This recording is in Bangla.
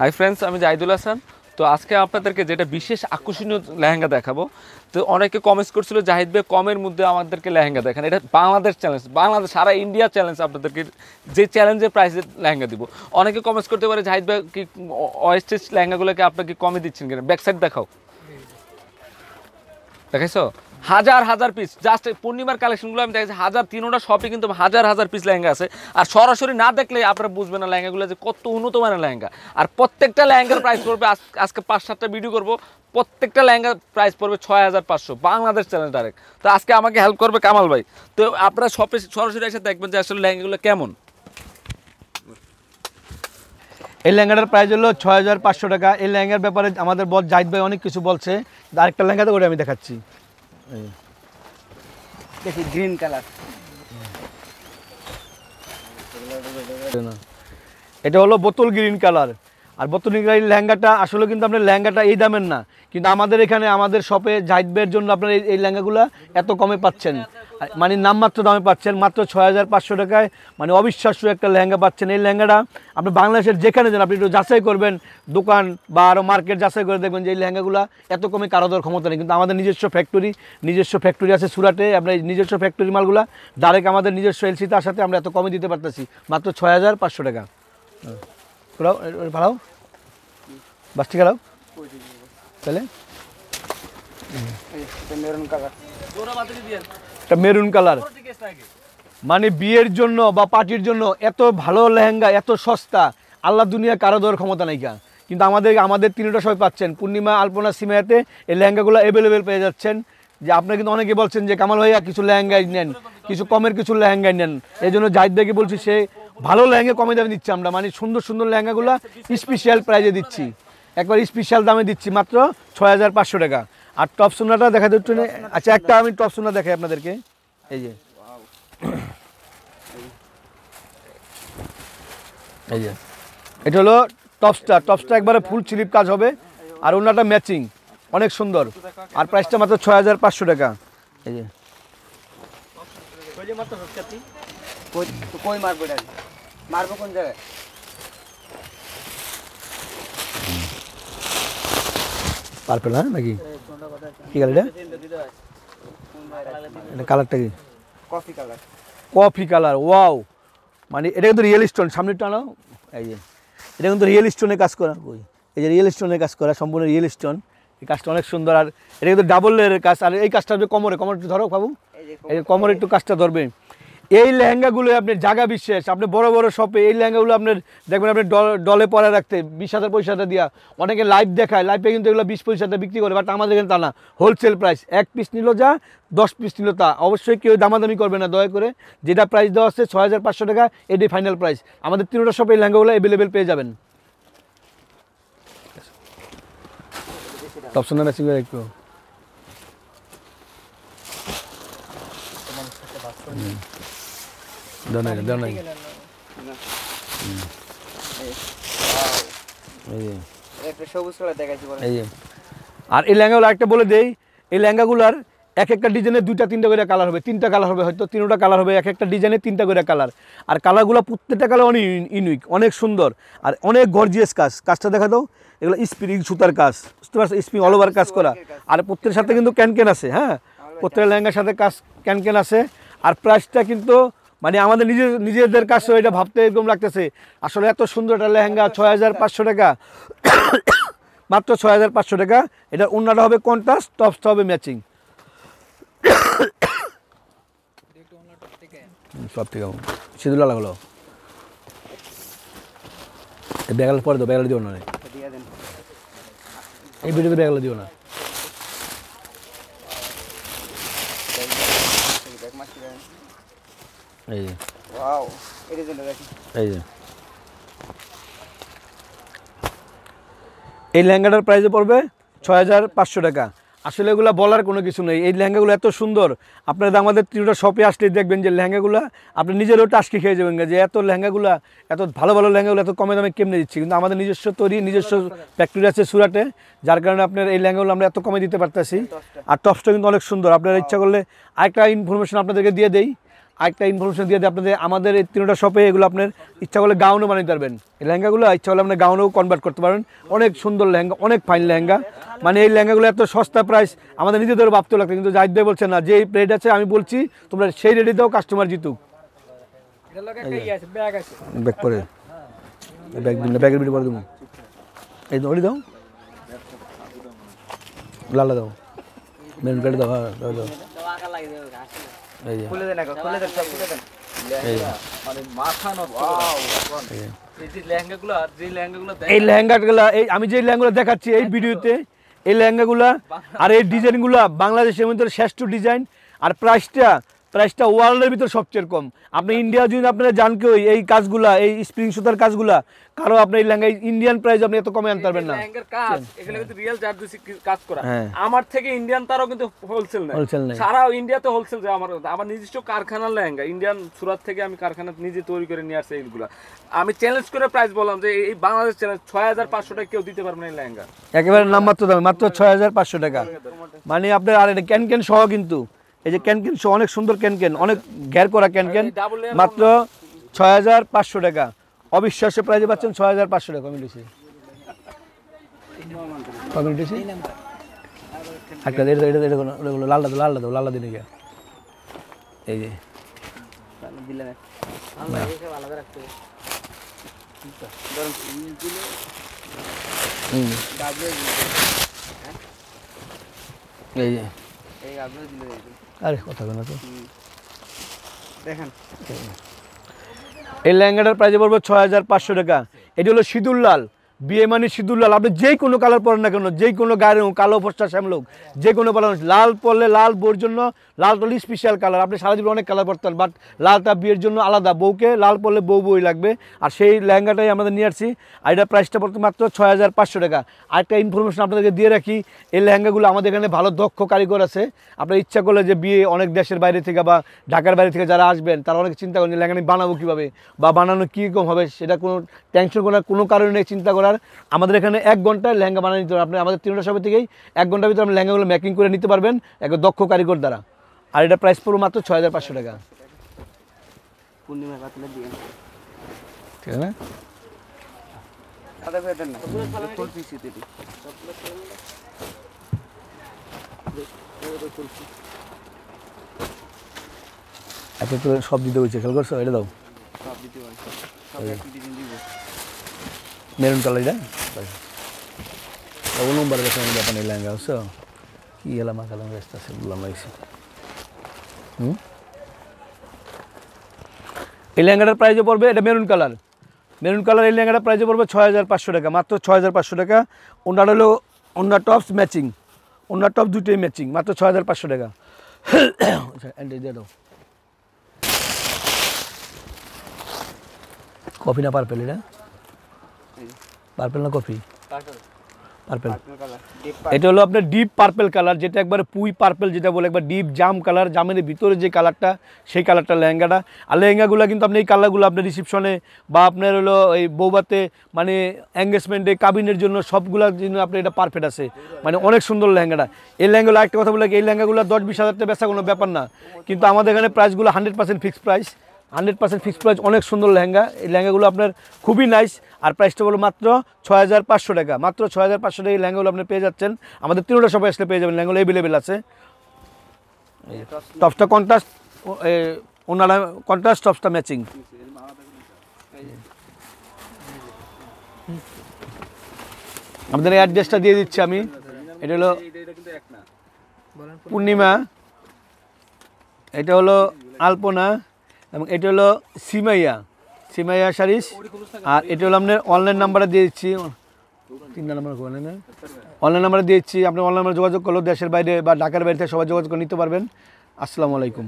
হাই ফ্রেন্ডস আমি জাহিদুল হাসান। তো আজকে আপনাদেরকে যেটা বিশেষ আকর্ষণীয় লেহেঙ্গা দেখাবো, তো অনেকে কমেন্টস করছিল, জাহিদ ভাই, কমের মধ্যে আমাদেরকে লেহেঙ্গা দেখান। এটা বাংলাদেশ চ্যালেঞ্জ বাংলাদেশ, সারা ইন্ডিয়া চ্যালেঞ্জ আপনাদেরকে যে চ্যালেঞ্জের প্রাইসে লেহেঙ্গা দিব। অনেকে কমেন্টস করতে পারে, জাহিদ ভাই, কি ওয়েস্টেজ লেহেঙ্গাগুলোকে আপনাকে কমে দিচ্ছেন কিনা ব্যাক সাইড দেখাও দেখাইছো হাজার হাজার পিস জাস্ট পূর্ণিমার কালেকশনগুলো আমি দেখেছি, হাজার তিনোটা শপে কিন্তু হাজার হাজার পিস লেহেঙ্গা আছে। আর সরাসরি না দেখলে আপনারা বুঝবেন না লেহেঙ্গাগুলো যে কত উন্নত মানের লেহেঙ্গা। আর প্রত্যেকটা লেহেঙ্গার প্রাইস পড়বে, আজ- আজকে পাঁচ সাতটা ভিডিও করব, প্রত্যেকটা লেহেঙ্গার প্রাইস পড়বে ছয় হাজার পাঁচশো, বাংলাদেশ চ্যানেল ডাইরেক্ট তো আজকে আমাকে হেল্প করবে কামাল ভাই। তো আপনারা শপে সরাসরি এসে দেখবেন যে আসলে লেহেঙ্গাগুলো কেমন। এই লেহেঙ্গাটার প্রাইস হলো ছয় হাজার পাঁচশো টাকা। এই লেহেঙ্গার ব্যাপারে আমাদের বল জাহিদ ভাই অনেক কিছু বলছে। আরেকটা লেহেঙ্গাতে করে আমি দেখাচ্ছি। দেখি গ্রিন কালার এটা হলো বোতল গ্রিন কালার আর গ্রিন কালার লেহেঙ্গাটা, আসলে কিন্তু আপনার লেহেঙ্গাটা এই দামের না। কিন্তু আমাদের এখানে, আমাদের শপে জাহিদ ভাইয়ের জন্য আপনার এই- এই লেহেঙ্গাগুলো এত কমে পাচ্ছেন। মানে নামমাত্র দামে পাচ্ছেন, মাত্র ছয় হাজার পাঁচশো টাকায়। মানে অবিশ্বাস্য একটা লেহেঙ্গা পাচ্ছেন। এই লেহেঙ্গাটা আপনি বাংলাদেশের যেখানে যান, আপনি একটু যাচাই করবেন। দোকান বা আরও মার্কেট যাচাই করে দেখবেন যে এই লেহেঙ্গাগুলো এত কমে কারও ক্ষমতা নেই। কিন্তু আমাদের নিজস্ব ফ্যাক্টরি নিজস্ব ফ্যাক্টরি আছে সুরাটে। আপনার এই নিজস্ব ফ্যাক্টরি মালগুলা ডাইরেক্ট আমাদের নিজস্ব এলসি তার সাথে আমরা এত কমে দিতে পারতেছি। মাত্র ছয় হাজার পাঁচশো টাকা। তোরাও ভাড়াও বাসটি খেলাও তাহলে? Maroon colour. মানে বিয়ের জন্য বা পার্টির জন্য এত ভালো লেহেঙ্গা, এত সস্তা, আল্লাহ দুনিয়া কারও দেওয়ার ক্ষমতা নাই কা কিন্তু আমাদের আমাদের তিনটা সবাই পাচ্ছেন। পূর্ণিমা, আলপনা, সিমায়াতে এই লেহেঙ্গাগুলো অ্যাভেলেবেল পেয়ে যাচ্ছেন। যে আপনারা কিন্তু অনেকে বলছেন যে, কামাল ভাইয়া, কিছু লেহেঙ্গাই নেন, কিছু কমের কিছু লেহেঙ্গাই নেন। এই জন্য জাহিদ বলছি, সে ভালো লেহেঙ্গা কমে দামে দিচ্ছে আমরা। মানে সুন্দর সুন্দর লেহেঙ্গাগুলো স্পেশাল প্রাইজে দিচ্ছি। একবার স্পেশাল দামে দিচ্ছি মাত্র ছয় হাজার পাঁচশো টাকা। আর টপ সোনাটা দেখা একটু আচ্ছা একটা আমি টপ সোনা দেখাই আপনাদেরকে। এই যে। এই যে। এটা হলো টপসটা টপসটা একবারে ফুল স্লিপ কাজ হবে। আর ওনাটা ম্যাচিং অনেক সুন্দর। আর প্রাইসটা মাত্র ছয় হাজার পাঁচশো টাকা। এই যে। মারবো কোন জায়গায়? পার্পেল হ্যাঁ নাকি? কি কালার এটা? কালারটা কি? Coffee colour coffee colour wow মানে এটা কিন্তু রিয়েল স্টোন সামনে টানো এই যে এটা কিন্তু রিয়েল স্টোনে কাজ করা ওই এই যে রিয়েল স্টোনে কাজ করা সম্পূর্ণ রিয়েল স্টোন এই কাজটা অনেক সুন্দর আর এটা কিন্তু ডাবল লেয়ারের কাজ আর এই কাজটা কোমরে কোমরে একটু ধরো বাবু। এই যে এই একটু কাজটা ধরবে। এই লেহেঙ্গাগুলো আপনার জায়গা বিশেষ আপনি বড় বড় শপে এই লেহেঙ্গাগুলো আপনার দেখবেন আপনি ডল- ডলে পরে রাখতে বিশ হাজার পয়সাটা দিয়া। অনেকে লাইভ দেখায় লাইভে কিন্তু এগুলো বিশ পয়সাটা বিক্রি করে বাট আমাদের এখানে তা না। হোলসেল প্রাইস এক পিস নিল যা দশ পিস নিল তা। অবশ্যই কেউ দামাদামি করবে না দয়া করে। যেটা প্রাইস দেওয়া হচ্ছে ছয় হাজার পাঁচশো টাকা এটাই ফাইনাল প্রাইস আমাদের তিনটা শপে এই লেহেঙ্গাগুলো অ্যাভেলেবেল পেয়ে যাবেন। টপসনের ম্যাচিং একটু। না দেন এই যে এই যে আর এই লেহেঙ্গাগুলো একটা বলে দেই এই লেহেঙ্গাগুলোর এক একটা ডিজাইনের দুইটা তিনটা করে কালার হবে তিনটা কালার হবে হয়তো তিনটা কালার হবে এক একটা ডিজাইনের তিনটা করে কালার আর কালারগুলো প্রত্যেকটা কালার অনেক ইউনিক অনেক সুন্দর আর অনেক গর্জিয়াস কাজ। কাজটা দেখা দাও এগুলো স্প্রিং সুতার কাজ বুঝতে পারছ? স্প্রিং অল ওভার কাজ করা। আর প্রত্যেকের সাথে কিন্তু ক্যানকেন আছে হ্যাঁ? প্রত্যেক লেহেঙ্গার সাথে কাজ ক্যানকেন আছে। আর প্রাইসটা কিন্তু মানে আমাদের নিজের নিজেদের কাছে এটা ভাবতে এরকম লাগতেছে। আসলে এত সুন্দর একটা লেহেঙ্গা, ছয় হাজার পাঁচশো টাকা। মাত্র ছয় হাজার পাঁচশো টাকা। এটা অন্যটা হবে কন্ট্রাস্ট, টপসটা হবে ম্যাচিং। সব থেকে সিঁদুর লাগল এই ব্যাগাল পরে দাও ব্যাগাল দিও না এই ভিডিওতে ব্যাগাল দিও না। এই যে। ওয়াও এটা জন্য দেখি এই যে। এই লেহেঙ্গাটার প্রাইসে পড়বে ছয় হাজার পাঁচশো টাকা। আসলে এগুলো বলার কোনো কিছু নেই। এই লেহেঙ্গাগুলো এত সুন্দর। আপনারা আমাদের তিনটা শপে আসলে দেখবেন যে লেহেঙ্গাগুলো আপনি নিজেরও টাস্কি খেয়ে যাবেন যে এত লেহেঙ্গাগুলো এত ভালো ভালো লেহেঙ্গাগুলো এত কমে দামে কেমনে দিচ্ছি? কিন্তু আমাদের নিজস্ব তৈরি নিজস্ব ফ্যাক্টরি আছে সুরাটে যার কারণে আপনার এই লেহেঙ্গাগুলো আমরা এত কমে দিতে পারতেছি। আর টপসটা কিন্তু অনেক সুন্দর। আপনারা ইচ্ছা করলে আরেকটা ইনফরমেশন আপনাদেরকে দিয়ে দেই। আরেকটা ইনফরমেশন দিয়ে দিই আপনাদের আমাদের এই তিনটা শপে এগুলো আপনার ইচ্ছা করলে গাউনও বানাতে পারবেন। এই লেহেঙ্গাগুলো ইচ্ছা করলে আপনার গাউনও কনভার্ট করতে পারবেন। অনেক সুন্দর লেহেঙ্গা অনেক ফাইন লেহেঙ্গা। মানে এই লেহেঙ্গাগুলো এত সস্তা প্রাইস আমাদের নিজেদেরও ভাবতে লাগতো কিন্তু জাহিদ ভাই বলছে না যে রেট আছে আমি বলছি তোমরা সেই রেটে দাও কাস্টমার জিতুক। ব্যাগ ব্যাগ করে ব্যাগ দিন ব্যাগের দেবো। এই দড়ি দাও। লালা দাও। মেন কার্ড দাও হ্যাঁ দাও দাও। খুলে দেন এখন খুলে দেন সব খুলে দেন। এই মানে মাথা নষ্ট। এই যে। লেহেঙ্গাগুলো আর যে লেহেঙ্গাগুলো এই লেহেঙ্গাগুলো এই আমি যে লেহেঙ্গাগুলো দেখাচ্ছি এই ভিডিওতে এই লেহেঙ্গাগুলো আর এই ডিজাইনগুলো বাংলাদেশের মধ্যে শ্রেষ্ঠ ডিজাইন আর প্রাইসটা প্রাইসটা ওয়ার্ল্ডের ভিতর সবচেয়ে কম। আপনি ইন্ডিয়া যদি আপনারা জান কেউ এই কাজগুলা এই স্প্রিং সুতার কাজগুলা কারও আপনি এই লেহেঙ্গা ইন্ডিয়ান প্রাইস আপনি এত কমে আনতে পারবেন না। কাজ এখানে কিন্তু রিয়েল জারদুসি কাজ করা। হ্যাঁ। আমার থেকে ইন্ডিয়ান তারও কিন্তু হোলসেল নেই Wholesale নেই। সারা ইন্ডিয়াতে হোলসেল যায় আমার আমার নিজস্ব কারখানার লেহেঙ্গা ইন্ডিয়ান সুরাত থেকে আমি কারখানা নিজে তৈরি করে নিয়ে আসছি এইগুলা। আমি চ্যালেঞ্জ করে প্রাইস বললাম যে এই বাংলাদেশ চ্যালেঞ্জ ছয় হাজার পাঁচশো টাকা কেউ দিতে পারবে না এই লেহেঙ্গা একেবারে নাম মাত্র দামে মাত্র ছয় হাজার পাঁচশো টাকা। মানে আপনার আর এটা ক্যান ক্যান সহ কিন্তু। এই যে ক্যান ক্যান সহ অনেক সুন্দর ক্যান ক্যান অনেক ঘের করা ক্যান ক্যান এই double layer মাত্র ছয় হাজার পাঁচশো টাকা। অবিশ্বাস্য প্রাইজে পাচ্ছেন ছয় হাজার পাঁচশো টাকা একটা এটা দাও দাও দিনে গিয়া। এই যে। এই যে এই গাবলে দিলে দেখুন। আরে কথা বলো তো। দেখেন। এই লেহেঙ্গাটার প্রাইসে পড়বে ছয় হাজার পাঁচশো টাকা। এটি হলো সিঁদুর লাল। বিয়ে মানে সিঁদুর আপনি যে কোনো কালার পরেন না কেন যে কোনো গায়ের হোক, কালো ফসটা শ্যামলোক যে কোনো কালার লাল পরলে লাল বউর জন্য লাল হলো স্পেশাল কালার আপনি সারা জীবন অনেক কালার পরতেন বাট লালটা বিয়ের জন্য আলাদা। বউকে লাল পরলে বউ বই লাগবে। আর সেই লেহেঙ্গাটাই আমাদের নিয়ে আসছি। আর এটা প্রাইসটা পড়তে মাত্র ছয় হাজার পাঁচশো টাকা। আরেকটা ইনফরমেশন আপনাদেরকে দিয়ে রাখি এই লেহেঙ্গাগুলো আমাদের এখানে ভালো দক্ষ কারিগর আছে। আপনার ইচ্ছা করলে যে বিয়ে অনেক দেশের বাইরে থেকে বা ঢাকার বাইরে থেকে যারা আসবেন তারা অনেক চিন্তা করেন যে লেহেঙ্গা বানাবো কীভাবে বা বানানো কীরকম হবে সেটা কোনো টেনশন করার কোনো কারণে চিন্তা করার। আমাদের এখানে এক ঘন্টায় লেহেঙ্গা বানিয়ে নিতে পারবেন আপনি আমাদের তিনটা সবাই থেকেই এক ঘণ্টার ভিতরে আপনি লেহেঙ্গাগুলো মেকিং করে নিতে পারবেন এক দক্ষ কারিগর দ্বারা। আর এটা প্রাইস পড়বে মাত্র ছয় হাজার পাঁচশো টাকা। ঠিক আছে এত তো সব দিতে হয়েছে খেয়াল করছ? এটা দাও। সব দিতে পারি সব একই ডিজাইন দিব মেরুন কালার এটা ও নম্বর দেখে আমি ব্যাপার নেই লেহেঙ্গা বুঝছ কি এলাম কালাম ব্যস্ত আছে বললাম লাগছে হুম এই লেহেঙ্গাটার প্রাইসে পড়বে এটা মেরুন কালার মেরুন কালার এই লেহেঙ্গাটার প্রাইসে পড়বে ছয় হাজার পাঁচশো টাকা মাত্র ছয় হাজার পাঁচশো টাকা ওনার হলো ওনার টপস ম্যাচিং ওনার টপ দুটোই ম্যাচিং মাত্র ছয় হাজার পাঁচশো টাকা আচ্ছা কফি না পার্পেল এটা পার্পেল না কফি? পার্পেল এটা হলো আপনার ডিপ পার্পেল কালার যেটা একবার পুই পার্পেল যেটা বলে একবার ডিপ জাম কালার জামের ভিতরে যে কালারটা সেই কালারটা লেহেঙ্গাটা। আর লেহেঙ্গাগুলো কিন্তু আপনি এই কালারগুলো আপনার রিসিপশনে বা আপনার হলো এই বৌবাতে মানে এঙ্গেজমেন্টে কাবিনের জন্য সবগুলোর জন্য আপনার এটা পারফেক্ট আছে। মানে অনেক সুন্দর লেহেঙ্গাটা। এই লেহেঙ্গাগুলো একটা কথা বলে এই লেহেঙ্গাগুলো দশ বিশ হাজার টাকা বেচা কোনো ব্যাপার না। কিন্তু আমাদের এখানে প্রাইসগুলো hundred percent fixed price hundred percent fixed price অনেক সুন্দর লেহেঙ্গা। এই লেহেঙ্গাগুলো আপনার খুবই নাইস আর প্রাইসটা হলো মাত্র ছয় হাজার পাঁচশো টাকা। মাত্র ছয় হাজার পাঁচশো টাকা এই লেহেঙ্গাগুলো আপনি পেয়ে যাচ্ছেন। আমাদের তিনটা সবাই আসলে পেয়ে যাবেন। লেহেঙ্গাগুলো অ্যাভেলেবেল আছে। টপসটা কন্ট্রাস্ট ওনারা কন্ট্রাস্ট টপসটা ম্যাচিং আমাদের অ্যাড্রেসটা দিয়ে দিচ্ছি আমি। এটা হলো পূর্ণিমা। এটা হলো আলপনা। এবং এটা হলো সিমাইয়া সিমাইয়া শাড়িস আর এটা হলো আপনার অনলাইন নাম্বারে দিয়ে দিচ্ছি। তিন নাম্বার অনলাইনে অনলাইন নাম্বারে দিয়ে দিচ্ছি। আপনি অনলাইন নাম্বারে যোগাযোগ করল দেশের বাইরে বা ঢাকার বাইরে সবাই যোগাযোগ করে নিতে পারবেন। আসসালামু আলাইকুম।